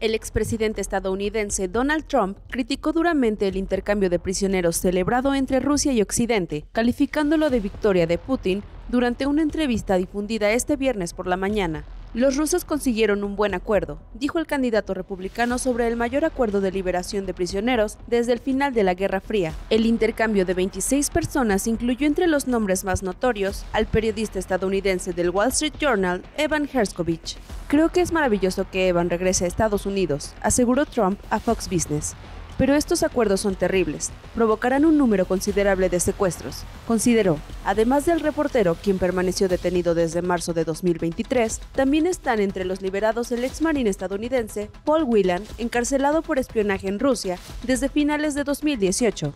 El expresidente estadounidense Donald Trump criticó duramente el intercambio de prisioneros celebrado entre Rusia y Occidente, calificándolo de victoria de Putin durante una entrevista difundida este viernes por la mañana. Los rusos consiguieron un buen acuerdo, dijo el candidato republicano sobre el mayor acuerdo de liberación de prisioneros desde el final de la Guerra Fría. El intercambio de 26 personas incluyó entre los nombres más notorios al periodista estadounidense del Wall Street Journal, Evan Herskovich. Creo que es maravilloso que Evan regrese a Estados Unidos, aseguró Trump a Fox Business. Pero estos acuerdos son terribles, provocarán un número considerable de secuestros, consideró. Además del reportero, quien permaneció detenido desde marzo de 2023, también están entre los liberados el ex marín estadounidense Paul Whelan, encarcelado por espionaje en Rusia desde finales de 2018.